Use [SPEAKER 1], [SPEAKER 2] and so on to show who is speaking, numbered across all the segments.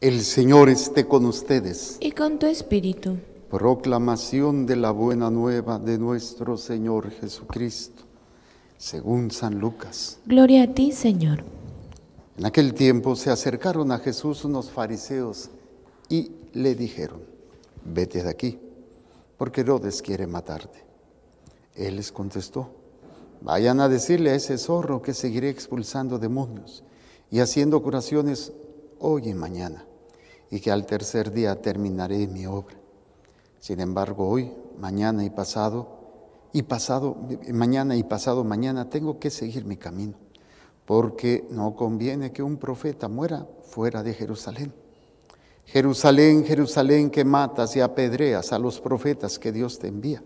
[SPEAKER 1] El Señor esté con ustedes.
[SPEAKER 2] y con tu espíritu.
[SPEAKER 1] Proclamación de la buena nueva de nuestro Señor Jesucristo, según San Lucas.
[SPEAKER 2] Gloria a ti, Señor.
[SPEAKER 1] En aquel tiempo se acercaron a Jesús unos fariseos y le dijeron, vete de aquí, porque Herodes quiere matarte. Él les contestó, vayan a decirle a ese zorro que seguiré expulsando demonios y haciendo curaciones hoy y mañana, y que al tercer día terminaré mi obra. Sin embargo, hoy, mañana y pasado, y pasado, mañana y pasado mañana tengo que seguir mi camino, porque no conviene que un profeta muera fuera de Jerusalén. Jerusalén, Jerusalén, que matas y apedreas a los profetas que Dios te envía.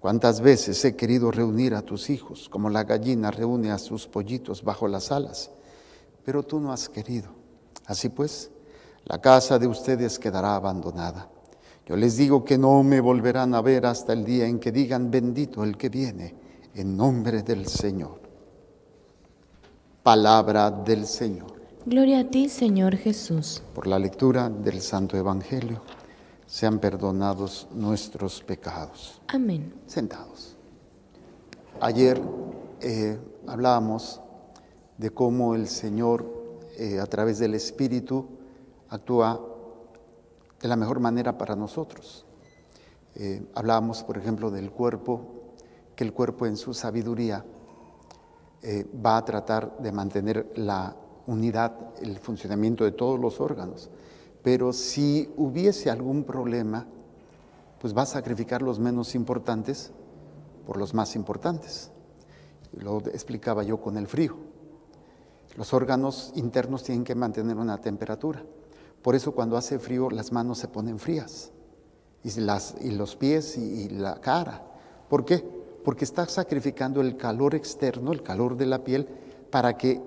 [SPEAKER 1] Cuántas veces he querido reunir a tus hijos, como la gallina reúne a sus pollitos bajo las alas, pero tú no has querido. Así pues, la casa de ustedes quedará abandonada. Yo les digo que no me volverán a ver hasta el día en que digan bendito el que viene en nombre del Señor. Palabra del Señor.
[SPEAKER 2] Gloria a ti, Señor Jesús.
[SPEAKER 1] Por la lectura del Santo Evangelio sean perdonados nuestros pecados.
[SPEAKER 2] Amén.
[SPEAKER 1] Sentados. Ayer eh, hablábamos de cómo el Señor eh, a través del Espíritu actúa de la mejor manera para nosotros. Eh, hablábamos, por ejemplo, del cuerpo, que el cuerpo en su sabiduría eh, va a tratar de mantener la unidad, el funcionamiento de todos los órganos. Pero si hubiese algún problema, pues va a sacrificar los menos importantes por los más importantes. Lo explicaba yo con el frío. Los órganos internos tienen que mantener una temperatura. Por eso cuando hace frío las manos se ponen frías y, las, y los pies y, la cara. ¿Por qué? Porque está sacrificando el calor externo, el calor de la piel, para que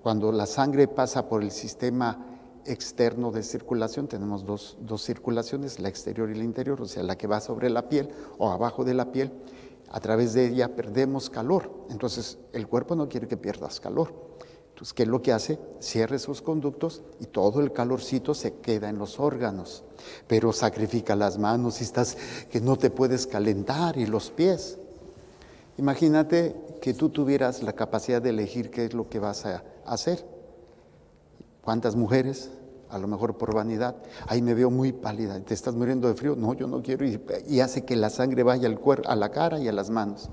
[SPEAKER 1] cuando la sangre pasa por el sistema externo de circulación, tenemos dos, dos, circulaciones, la exterior y la interior, o sea, la que va sobre la piel o abajo de la piel, a través de ella perdemos calor. Entonces, el cuerpo no quiere que pierdas calor. ¿Qué es lo que hace? Cierre sus conductos y todo el calorcito se queda en los órganos. Pero sacrifica las manos y estás que no te puedes calentar y los pies. Imagínate que tú tuvieras la capacidad de elegir qué es lo que vas a hacer. ¿Cuántas mujeres? A lo mejor por vanidad. Ahí me veo muy pálida. ¿Te estás muriendo de frío? No, yo no quiero. Y, y hace que la sangre vaya al cuerpo, a la cara y a las manos.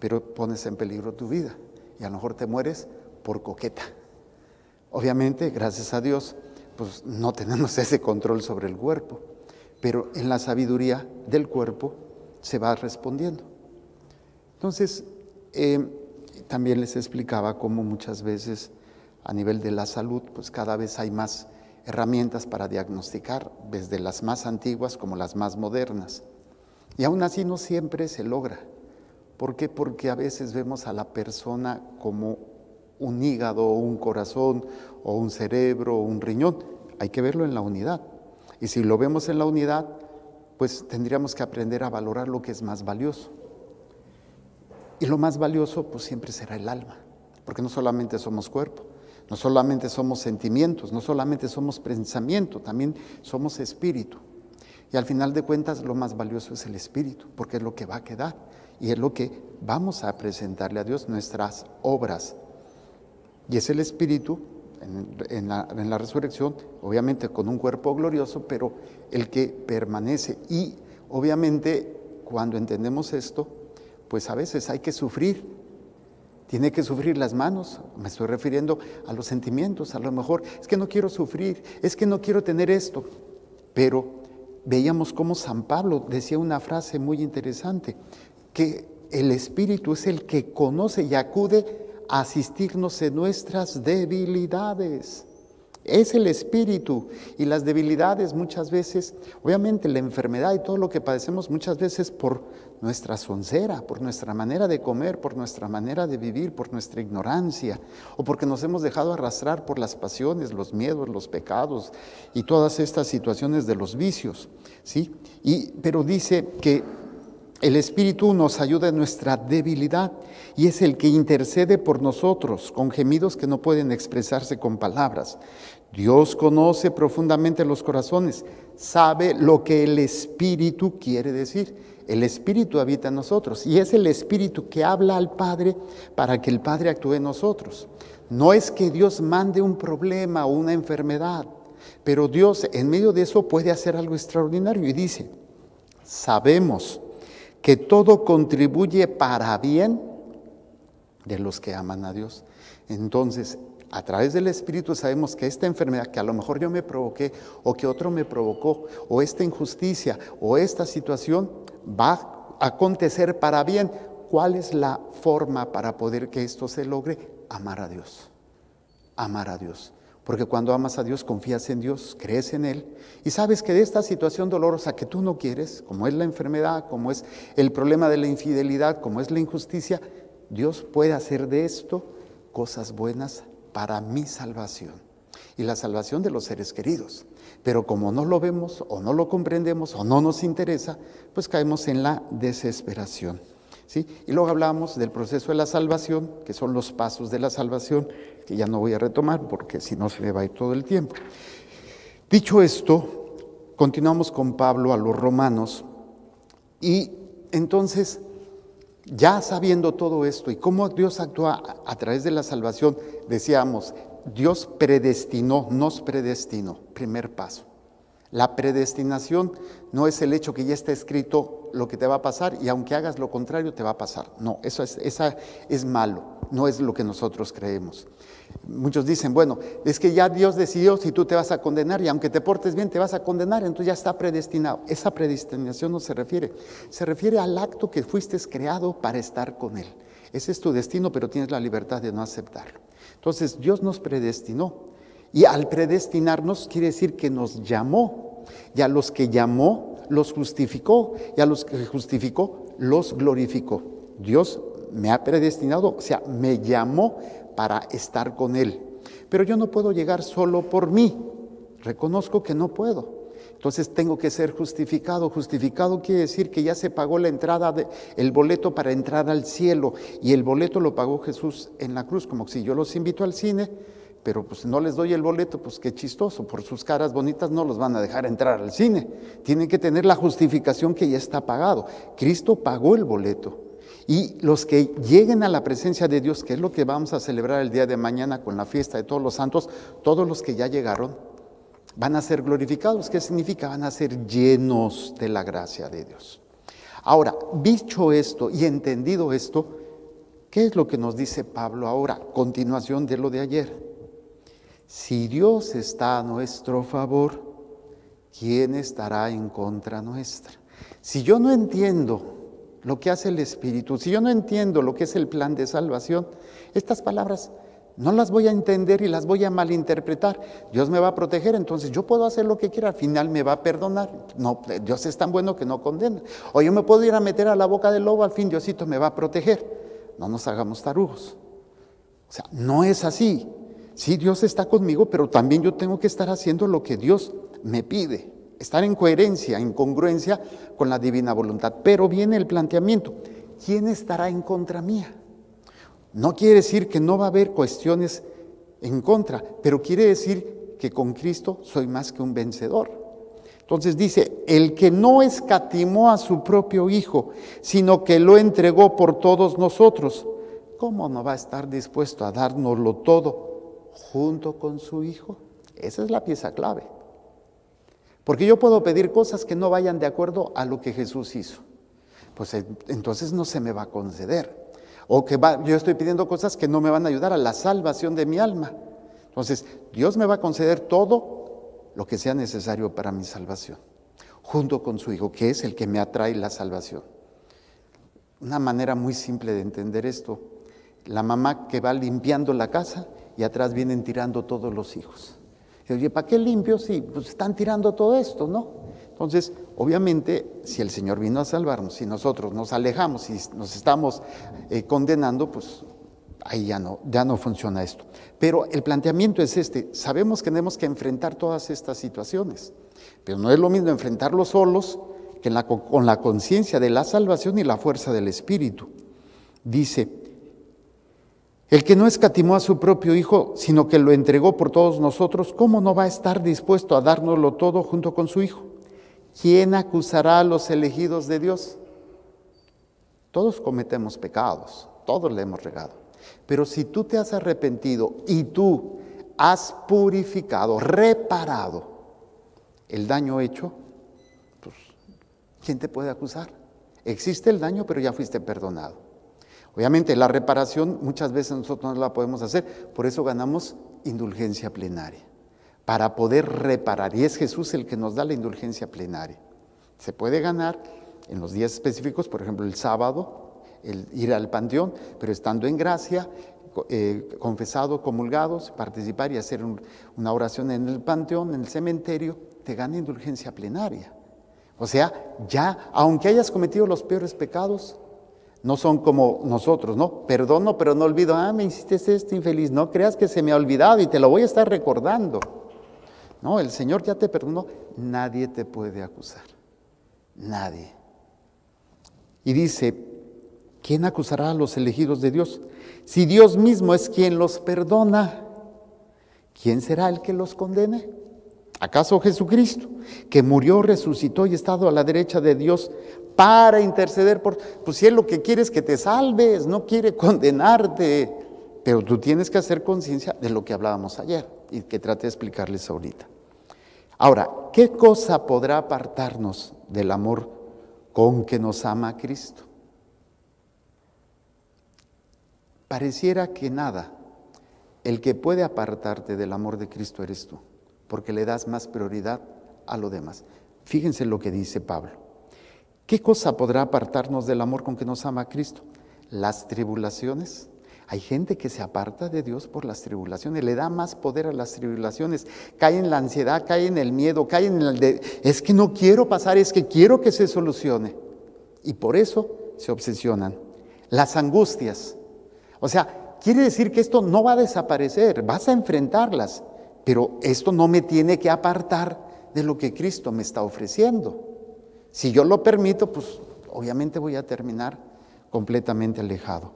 [SPEAKER 1] Pero pones en peligro tu vida. Y a lo mejor te mueres por coqueta. Obviamente, gracias a Dios, pues no tenemos ese control sobre el cuerpo. Pero en la sabiduría del cuerpo se va respondiendo. Entonces, eh, también les explicaba cómo muchas veces a nivel de la salud, pues cada vez hay más herramientas para diagnosticar, desde las más antiguas como las más modernas. Y aún así no siempre se logra. ¿Por qué? Porque a veces vemos a la persona como un hígado un corazón o un cerebro o un riñón. Hay que verlo en la unidad. Y si lo vemos en la unidad, pues tendríamos que aprender a valorar lo que es más valioso. Y lo más valioso pues siempre será el alma, porque no solamente somos cuerpo, no solamente somos sentimientos, no solamente somos pensamiento, también somos espíritu. Y al final de cuentas lo más valioso es el espíritu, porque es lo que va a quedar y es lo que vamos a presentarle a Dios nuestras obras. Y es el espíritu en, la, en la resurrección, obviamente con un cuerpo glorioso, pero el que permanece. Y obviamente cuando entendemos esto, pues a veces hay que sufrir. Tiene que sufrir las manos, me estoy refiriendo a los sentimientos, a lo mejor es que no quiero sufrir, es que no quiero tener esto. Pero veíamos cómo San Pablo decía una frase muy interesante, que el Espíritu es el que conoce y acude asistirnos en nuestras debilidades. Es el espíritu y las debilidades muchas veces, obviamente la enfermedad y todo lo que padecemos muchas veces por nuestra soncera, por nuestra manera de comer, por nuestra manera de vivir, por nuestra ignorancia, o porque nos hemos dejado arrastrar por las pasiones, los miedos, los pecados y todas estas situaciones de los vicios, ¿sí? Y, pero dice que El Espíritu nos ayuda en nuestra debilidad y es el que intercede por nosotros con gemidos que no pueden expresarse con palabras. Dios conoce profundamente los corazones, sabe lo que el Espíritu quiere decir. El Espíritu habita en nosotros y es el Espíritu que habla al Padre para que el Padre actúe en nosotros. No es que Dios mande un problema o una enfermedad, pero Dios en medio de eso puede hacer algo extraordinario y dice, sabemos que todo contribuye para bien de los que aman a Dios. Entonces, a través del Espíritu sabemos que esta enfermedad que a lo mejor yo me provoqué o que otro me provocó, o esta injusticia o esta situación va a acontecer para bien. ¿Cuál es la forma para poder que esto se logre? Amar a Dios. Amar a Dios. Porque cuando amas a Dios, confías en Dios, crees en Él y sabes que de esta situación dolorosa que tú no quieres, como es la enfermedad, como es el problema de la infidelidad, como es la injusticia, Dios puede hacer de esto cosas buenas para mi salvación y la salvación de los seres queridos. Pero como no lo vemos o no lo comprendemos o no nos interesa, pues caemos en la desesperación. ¿Sí? Y luego hablamos del proceso de la salvación, que son los pasos de la salvación, que ya no voy a retomar porque si no se me va a ir todo el tiempo. Dicho esto, continuamos con Pablo a los romanos y entonces, ya sabiendo todo esto y cómo Dios actúa a través de la salvación, decíamos, Dios predestinó, nos predestinó, primer paso. La predestinación no es el hecho que ya está escrito lo que te va a pasar y aunque hagas lo contrario te va a pasar. No, eso es, es malo, no es lo que nosotros creemos. Muchos dicen, bueno, es que ya Dios decidió si tú te vas a condenar y aunque te portes bien te vas a condenar, entonces ya está predestinado. Esa predestinación no se refiere, se refiere al acto que fuiste creado para estar con Él. Ese es tu destino, pero tienes la libertad de no aceptarlo. Entonces Dios nos predestinó y al predestinarnos quiere decir que nos llamó y a los que llamó los justificó y a los que justificó los glorificó. Dios me ha predestinado, o sea, me llamó para estar con Él. Pero yo no puedo llegar solo por mí. Reconozco que no puedo. Entonces tengo que ser justificado. Justificado quiere decir que ya se pagó la entrada, de, el boleto para entrar al cielo. Y el boleto lo pagó Jesús en la cruz, como si yo los invito al cine, pero pues no les doy el boleto, pues qué chistoso, por sus caras bonitas no los van a dejar entrar al cine. Tienen que tener la justificación que ya está pagado. Cristo pagó el boleto. Y los que lleguen a la presencia de Dios, que es lo que vamos a celebrar el día de mañana con la fiesta de todos los santos, todos los que ya llegaron van a ser glorificados. ¿Qué significa? Van a ser llenos de la gracia de Dios. Ahora, dicho esto y entendido esto, ¿qué es lo que nos dice Pablo ahora? Continuación de lo de ayer. Si Dios está a nuestro favor, ¿quién estará en contra nuestra? Si yo no entiendo lo que hace el Espíritu, si yo no entiendo lo que es el plan de salvación, estas palabras no las voy a entender y las voy a malinterpretar. Dios me va a proteger, entonces yo puedo hacer lo que quiera, al final me va a perdonar. No, Dios es tan bueno que no condena. O yo me puedo ir a meter a la boca del lobo, al fin Diosito me va a proteger. No nos hagamos tarugos. O sea, no es así. Sí, Dios está conmigo, pero también yo tengo que estar haciendo lo que Dios me pide. Estar en coherencia, en congruencia con la divina voluntad. Pero viene el planteamiento, ¿quién estará en contra mía? No quiere decir que no va a haber cuestiones en contra, pero quiere decir que con Cristo soy más que un vencedor. Entonces dice, el que no escatimó a su propio Hijo, sino que lo entregó por todos nosotros, ¿cómo no va a estar dispuesto a dárnoslo todo junto con su Hijo. Esa es la pieza clave. Porque yo puedo pedir cosas que no vayan de acuerdo a lo que Jesús hizo. Pues entonces no se me va a conceder. O que yo estoy pidiendo cosas que no me van a ayudar a la salvación de mi alma. Entonces, Dios me va a conceder todo lo que sea necesario para mi salvación, junto con su Hijo, que es el que me atrae la salvación. Una manera muy simple de entender esto, la mamá que va limpiando la casa y atrás vienen tirando todos los hijos. Y oye, ¿para qué limpio? Sí, pues están tirando todo esto, ¿no? Entonces, obviamente, si el Señor vino a salvarnos, si nosotros nos alejamos y nos estamos eh, condenando, pues ahí ya no, ya no funciona esto. Pero el planteamiento es este, sabemos que tenemos que enfrentar todas estas situaciones, pero no es lo mismo enfrentarlos solos que con la conciencia de la salvación y la fuerza del Espíritu. Dice, el que no escatimó a su propio Hijo, sino que lo entregó por todos nosotros, ¿cómo no va a estar dispuesto a dárnoslo todo junto con su Hijo? ¿Quién acusará a los elegidos de Dios? Todos cometemos pecados, todos le hemos regado. Pero si tú te has arrepentido y tú has purificado, reparado el daño hecho, pues, ¿quién te puede acusar? Existe el daño, pero ya fuiste perdonado. Obviamente la reparación muchas veces nosotros no la podemos hacer, por eso ganamos indulgencia plenaria, para poder reparar. Y es Jesús el que nos da la indulgencia plenaria. Se puede ganar en los días específicos, por ejemplo el sábado, el ir al panteón, pero estando en gracia, eh, confesado, comulgados, participar y hacer una oración en el panteón, en el cementerio, te gana indulgencia plenaria. O sea, ya, aunque hayas cometido los peores pecados, no son como nosotros, ¿no? Perdono, pero no olvido, ah, me hiciste esto infeliz, no creas que se me ha olvidado y te lo voy a estar recordando. No, el Señor ya te perdonó, nadie te puede acusar, nadie. Y dice, ¿quién acusará a los elegidos de Dios? Si Dios mismo es quien los perdona, ¿quién será el que los condene? ¿Acaso Jesucristo, que murió, resucitó y estado a la derecha de Dios para interceder por... Pues si Él lo que quiere es que te salves, no quiere condenarte, pero tú tienes que hacer conciencia de lo que hablábamos ayer y que trate de explicarles ahorita. Ahora, ¿qué cosa podrá apartarnos del amor con que nos ama Cristo? Pareciera que nada. El que puede apartarte del amor de Cristo eres tú porque le das más prioridad a lo demás. Fíjense lo que dice Pablo. ¿Qué cosa podrá apartarnos del amor con que nos ama Cristo? Las tribulaciones. Hay gente que se aparta de Dios por las tribulaciones, le da más poder a las tribulaciones, cae en la ansiedad, cae en el miedo, cae en el de, es que no quiero pasar, es que quiero que se solucione. Y por eso se obsesionan. Las angustias. O sea, quiere decir que esto no va a desaparecer, vas a enfrentarlas pero esto no me tiene que apartar de lo que Cristo me está ofreciendo. Si yo lo permito, pues obviamente voy a terminar completamente alejado.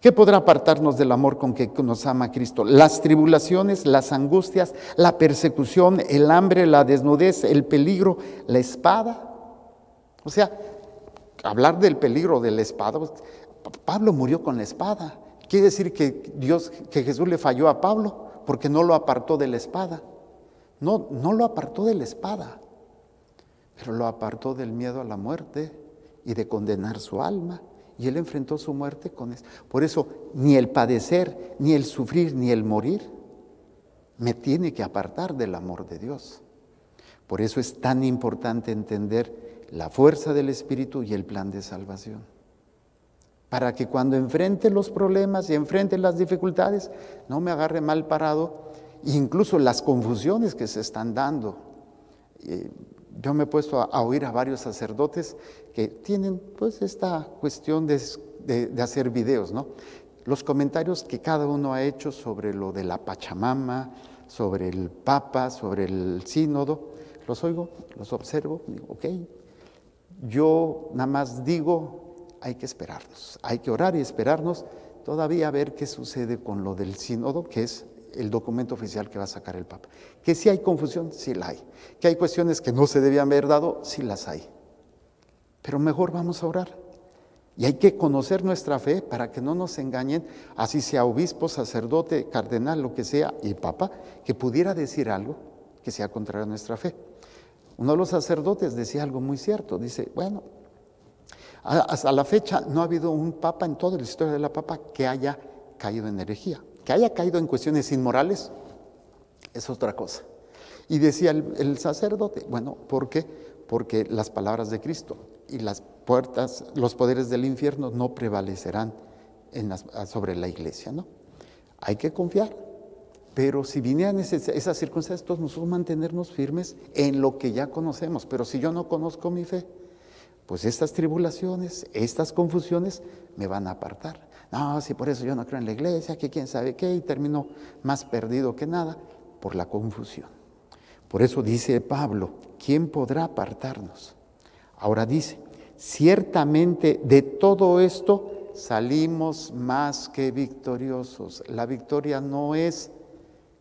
[SPEAKER 1] ¿Qué podrá apartarnos del amor con que nos ama Cristo? Las tribulaciones, las angustias, la persecución, el hambre, la desnudez, el peligro, la espada. O sea, hablar del peligro de la espada, pues, Pablo murió con la espada. Quiere decir que Dios, que Jesús le falló a Pablo porque no lo apartó de la espada. No, no lo apartó de la espada, pero lo apartó del miedo a la muerte y de condenar su alma. Y él enfrentó su muerte con eso. Por eso, ni el padecer, ni el sufrir, ni el morir me tiene que apartar del amor de Dios. Por eso es tan importante entender la fuerza del Espíritu y el plan de salvación para que cuando enfrente los problemas y enfrente las dificultades, no me agarre mal parado, incluso las confusiones que se están dando. Yo me he puesto a, oír a varios sacerdotes que tienen pues esta cuestión de, de hacer videos, ¿no? Los comentarios que cada uno ha hecho sobre lo de la Pachamama, sobre el Papa, sobre el sínodo, los oigo, los observo, digo, ok, yo nada más digo hay que esperarnos, hay que orar y esperarnos todavía a ver qué sucede con lo del sínodo, que es el documento oficial que va a sacar el Papa. Que si hay confusión, sí la hay. Que hay cuestiones que no se debían haber dado, sí las hay. Pero mejor vamos a orar. Y hay que conocer nuestra fe para que no nos engañen, así sea obispo, sacerdote, cardenal, lo que sea, y papa, que pudiera decir algo que sea contrario a nuestra fe. Uno de los sacerdotes decía algo muy cierto, dice, bueno, hasta la fecha no ha habido un papa en toda la historia de la papa que haya caído en herejía. Que haya caído en cuestiones inmorales es otra cosa. Y decía el, sacerdote, bueno, ¿por qué? Porque las palabras de Cristo y las puertas, los poderes del infierno no prevalecerán sobre la iglesia, ¿no? Hay que confiar, pero si vinieran esas, esas circunstancias, todos nosotros mantenernos firmes en lo que ya conocemos. Pero si yo no conozco mi fe, pues estas tribulaciones, estas confusiones me van a apartar. No, si por eso yo no creo en la iglesia, que quién sabe qué, y termino más perdido que nada por la confusión. Por eso dice Pablo, ¿quién podrá apartarnos? Ahora dice, ciertamente de todo esto salimos más que victoriosos. La victoria no es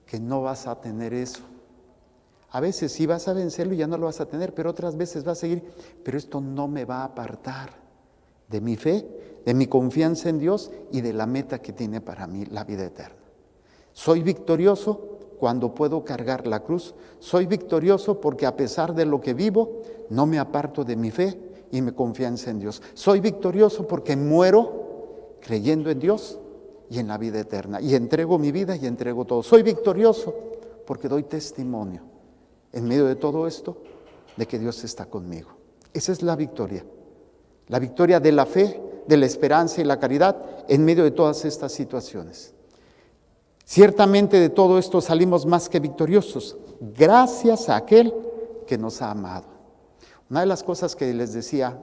[SPEAKER 1] que no vas a tener eso. A veces sí vas a vencerlo y ya no lo vas a tener, pero otras veces va a seguir, pero esto no me va a apartar de mi fe, de mi confianza en Dios y de la meta que tiene para mí la vida eterna. Soy victorioso cuando puedo cargar la cruz. Soy victorioso porque a pesar de lo que vivo, no me aparto de mi fe y mi confianza en Dios. Soy victorioso porque muero creyendo en Dios y en la vida eterna. Y entrego mi vida y entrego todo. Soy victorioso porque doy testimonio en medio de todo esto de que Dios está conmigo. Esa es la victoria. La victoria de la fe, de la esperanza y la caridad en medio de todas estas situaciones. Ciertamente de todo esto salimos más que victoriosos, gracias a aquel que nos ha amado. Una de las cosas que les decía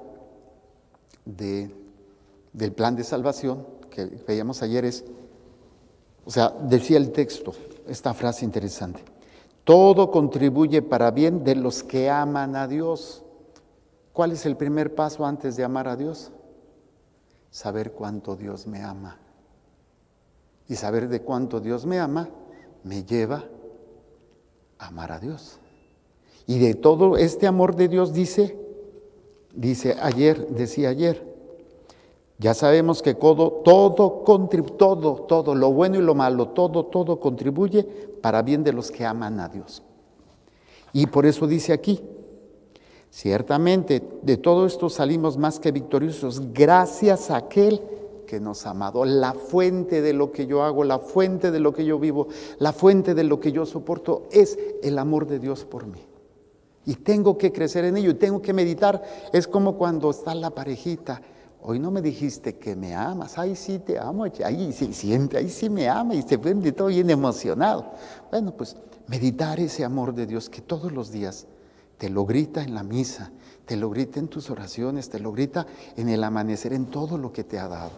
[SPEAKER 1] del plan de salvación que veíamos ayer es, o sea, decía el texto, esta frase interesante, todo contribuye para bien de los que aman a Dios. ¿Cuál es el primer paso antes de amar a Dios? Saber cuánto Dios me ama. Y saber de cuánto Dios me ama me lleva a amar a Dios. Y de todo este amor de Dios dice, dice ayer, decía ayer, ya sabemos que todo, todo, todo, todo, lo bueno y lo malo, todo, todo contribuye para bien de los que aman a Dios. Y por eso dice aquí, ciertamente de todo esto salimos más que victoriosos gracias a aquel que nos ha amado, la fuente de lo que yo hago, la fuente de lo que yo vivo, la fuente de lo que yo soporto es el amor de Dios por mí. Y tengo que crecer en ello y tengo que meditar. Es como cuando está la parejita. Hoy no me dijiste que me amas, ahí sí te amo, ahí se siente, ahí sí me ama y se vende todo bien emocionado. Bueno, pues meditar ese amor de Dios que todos los días te lo grita en la misa, te lo grita en tus oraciones, te lo grita en el amanecer, en todo lo que te ha dado.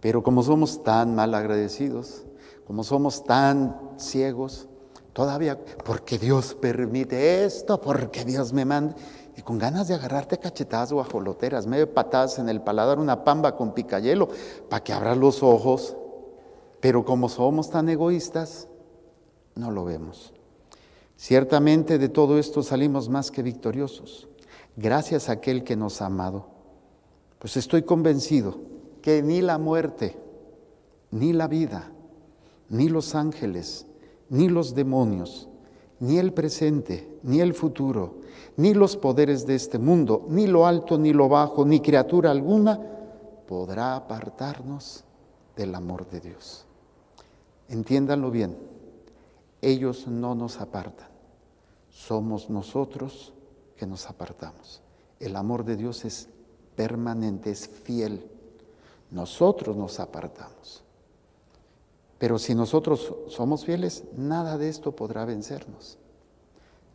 [SPEAKER 1] Pero como somos tan mal agradecidos, como somos tan ciegos, todavía, porque Dios permite esto, porque Dios me manda, y con ganas de agarrarte cachetadas o ajoloteras, medio patadas en el paladar, una pamba con picayelo, para que abras los ojos. Pero como somos tan egoístas, no lo vemos. Ciertamente de todo esto salimos más que victoriosos, gracias a aquel que nos ha amado. Pues estoy convencido que ni la muerte, ni la vida, ni los ángeles, ni los demonios, ni el presente, ni el futuro, ni los poderes de este mundo, ni lo alto, ni lo bajo, ni criatura alguna podrá apartarnos del amor de Dios. Entiéndanlo bien, ellos no nos apartan, somos nosotros que nos apartamos. El amor de Dios es permanente, es fiel. Nosotros nos apartamos. Pero si nosotros somos fieles, nada de esto podrá vencernos.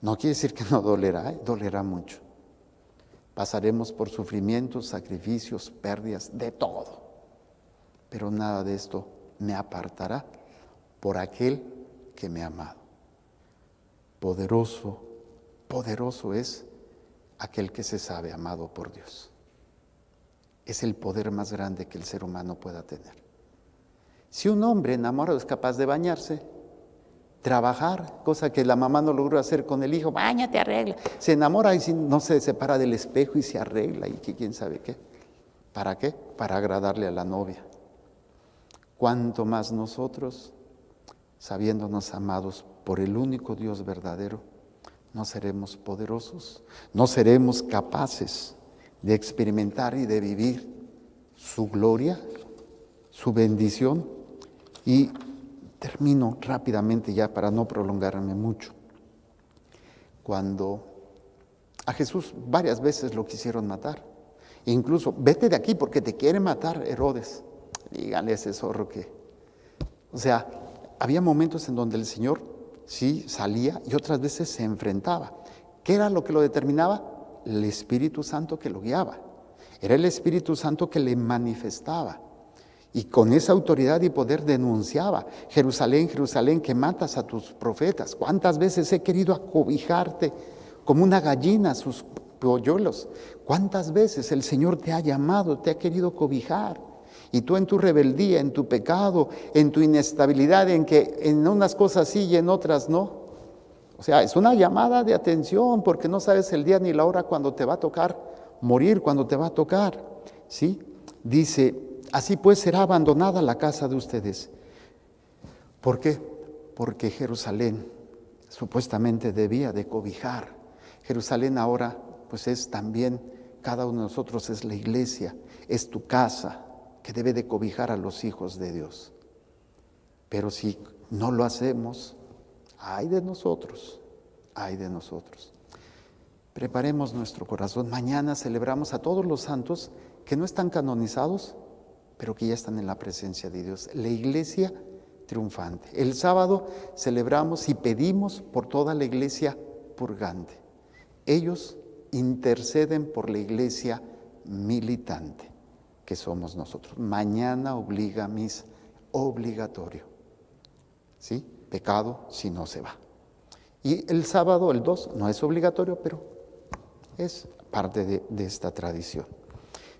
[SPEAKER 1] No quiere decir que no dolerá, ¿eh? dolerá mucho. Pasaremos por sufrimientos, sacrificios, pérdidas, de todo. Pero nada de esto me apartará por aquel que me ha amado. Poderoso, poderoso es aquel que se sabe amado por Dios. Es el poder más grande que el ser humano pueda tener. Si un hombre enamorado es capaz de bañarse, trabajar, cosa que la mamá no logró hacer con el hijo, bañate, arregla. Se enamora y no se separa del espejo y se arregla y quién sabe qué. ¿Para qué? Para agradarle a la novia. Cuanto más nosotros, sabiéndonos amados por el único Dios verdadero, no seremos poderosos, no seremos capaces de experimentar y de vivir su gloria, su bendición y Termino rápidamente ya para no prolongarme mucho. Cuando a Jesús varias veces lo quisieron matar, incluso vete de aquí porque te quiere matar Herodes. Díganle a ese zorro que... O sea, había momentos en donde el Señor sí salía y otras veces se enfrentaba. ¿Qué era lo que lo determinaba? El Espíritu Santo que lo guiaba. Era el Espíritu Santo que le manifestaba. Y con esa autoridad y poder denunciaba, Jerusalén, Jerusalén, que matas a tus profetas. ¿Cuántas veces he querido acobijarte como una gallina sus polluelos. ¿Cuántas veces el Señor te ha llamado, te ha querido cobijar? Y tú en tu rebeldía, en tu pecado, en tu inestabilidad, en que en unas cosas sí y en otras no. O sea, es una llamada de atención porque no sabes el día ni la hora cuando te va a tocar morir, cuando te va a tocar. ¿Sí? Dice, así pues será abandonada la casa de ustedes. ¿Por qué? Porque Jerusalén supuestamente debía de cobijar. Jerusalén ahora pues es también, cada uno de nosotros es la iglesia, es tu casa que debe de cobijar a los hijos de Dios. Pero si no lo hacemos, ay de nosotros, ay de nosotros. Preparemos nuestro corazón. Mañana celebramos a todos los santos que no están canonizados, pero que ya están en la presencia de Dios. La iglesia triunfante. El sábado celebramos y pedimos por toda la iglesia purgante. Ellos interceden por la iglesia militante, que somos nosotros. Mañana obliga mis obligatorio. ¿Sí? Pecado si no se va. Y el sábado, el 2, no es obligatorio, pero es parte de, esta tradición.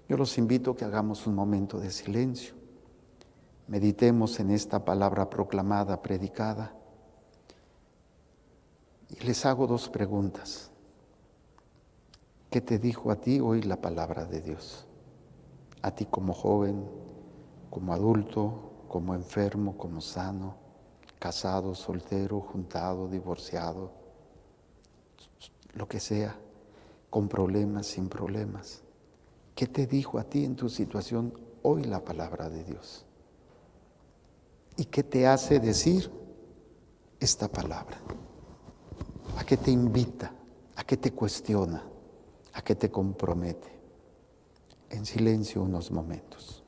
[SPEAKER 1] Yo los invito a que hagamos un momento de silencio meditemos en esta palabra proclamada, predicada. Y les hago dos preguntas. ¿Qué te dijo a ti hoy la palabra de Dios? A ti como joven, como adulto, como enfermo, como sano, casado, soltero, juntado, divorciado, lo que sea, con problemas, sin problemas. ¿Qué te dijo a ti en tu situación hoy la palabra de Dios? ¿Y qué te hace decir esta palabra? ¿A qué te invita? ¿A qué te cuestiona? ¿A qué te compromete? En silencio unos momentos.